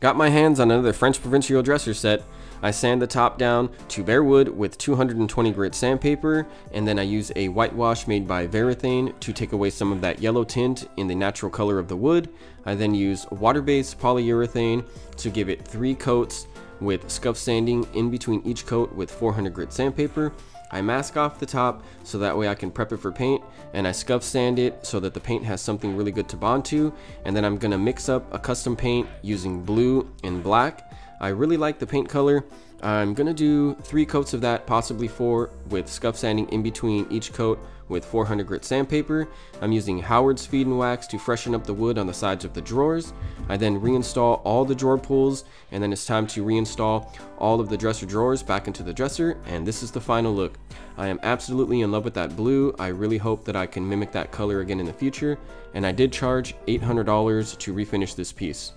Got my hands on another French Provincial dresser set. I sand the top down to bare wood with 220 grit sandpaper, and then I use a whitewash made by Varathane to take away some of that yellow tint in the natural color of the wood. I then use water-based polyurethane to give it three coats with scuff sanding in between each coat with 400 grit sandpaper. I mask off the top so that way I can prep it for paint and I scuff sand it so that the paint has something really good to bond to and then I'm gonna mix up a custom paint using blue and black. I really like the paint color. I'm gonna do three coats of that, possibly four, with scuff sanding in between each coat with 400 grit sandpaper. I'm using Howard's Feed and Wax to freshen up the wood on the sides of the drawers. I then reinstall all the drawer pulls and then it's time to reinstall all of the dresser drawers back into the dresser and this is the final look. I am absolutely in love with that blue. I really hope that I can mimic that color again in the future and I did charge $800 to refinish this piece.